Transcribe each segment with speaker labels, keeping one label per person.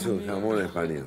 Speaker 1: es un jamón español.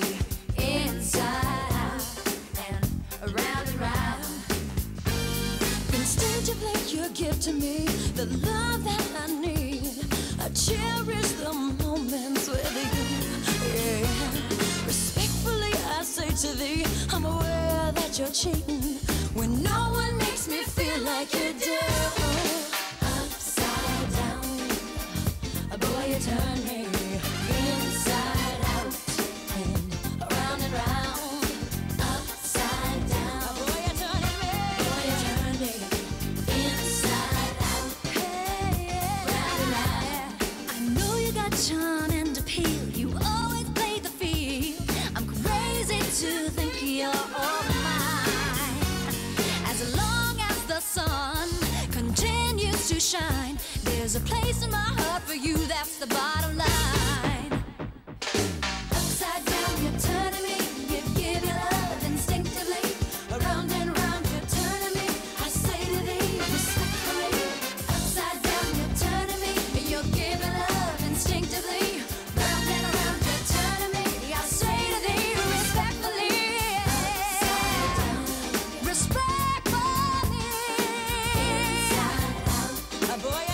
Speaker 2: Give your gift to me, the love that I need. I cherish the moments with you. Yeah. Respectfully, I say to thee, I'm aware that you're cheating when no one makes me feel like you There's a place in my heart for you, that's the bottom line. A boy